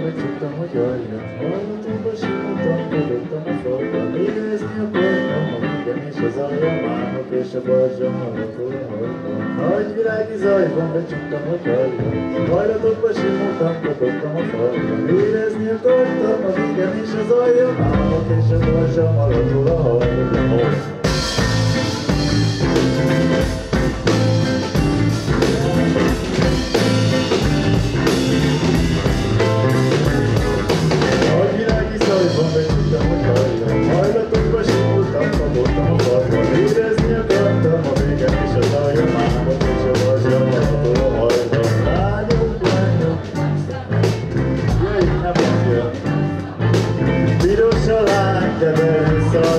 Hogy tudtam, hogy jöjjön a sírtam, kövöttem a falban Érezni a kormam, a minden és az aljam Álmok és a balzsam, halak holnapban Nagyvilági zajban becsuktam, hogy jöjjön a simultam, kövöttem a falban. Érezni akartam, a minden és az aljam Álmok és a balzsam, halak a halban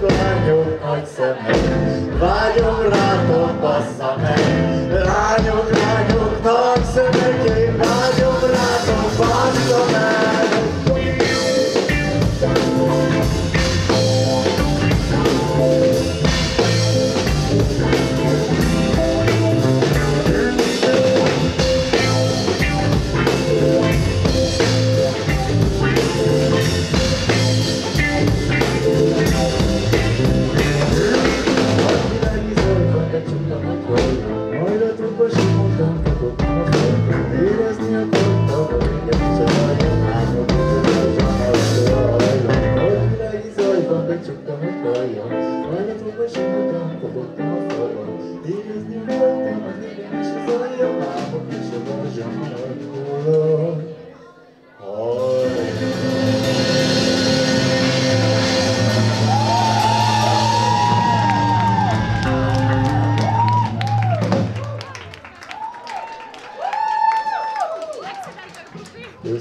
tudományok nagy szeme, vágyom rád, bassza meg, rád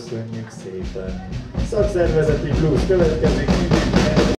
Köszönjük szépen! A szakszervezeti blues következik.